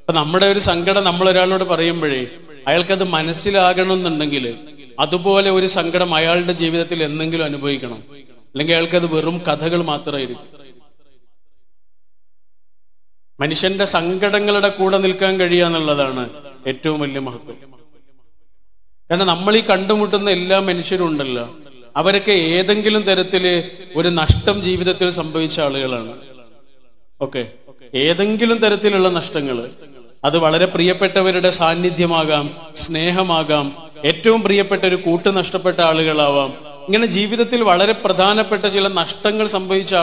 അപ്പൊ നമ്മുടെ ഒരു സങ്കടം നമ്മൾ ഒരാളോട് പറയുമ്പോഴേ അയാൾക്കത് മനസ്സിലാകണമെന്നുണ്ടെങ്കിൽ അതുപോലെ ഒരു സങ്കടം അയാളുടെ ജീവിതത്തിൽ എന്തെങ്കിലും അനുഭവിക്കണം. അല്ലെങ്കിൽ അയാൾക്കത് വെറും കഥകൾ മാത്രമായിരിക്കും. മനുഷ്യന്റെ സങ്കടങ്ങളുടെ കൂടെ നിൽക്കാൻ കഴിയുക എന്നുള്ളതാണ് ഏറ്റവും വലിയ മഹത്വം. കാരണം നമ്മൾ ഈ കണ്ടുമുട്ടുന്ന എല്ലാ മനുഷ്യരും ഉണ്ടല്ലോ. അവരൊക്കെ ഏതെങ്കിലും തരത്തിൽ ഒരു നഷ്ടം ജീവിതത്തിൽ സംഭവിച്ച ആളുകളാണ്. ഓക്കെ? ഏതെങ്കിലും തരത്തിലുള്ള നഷ്ടങ്ങൾ. അത് വളരെ പ്രിയപ്പെട്ടവരുടെ സാന്നിധ്യമാകാം സ്നേഹമാകാം ഏറ്റവും പ്രിയപ്പെട്ട ഒരു കൂട്ട് നഷ്ടപ്പെട്ട ആളുകളാവാം. ഇങ്ങനെ ജീവിതത്തിൽ വളരെ പ്രധാനപ്പെട്ട ചില നഷ്ടങ്ങൾ സംഭവിച്ച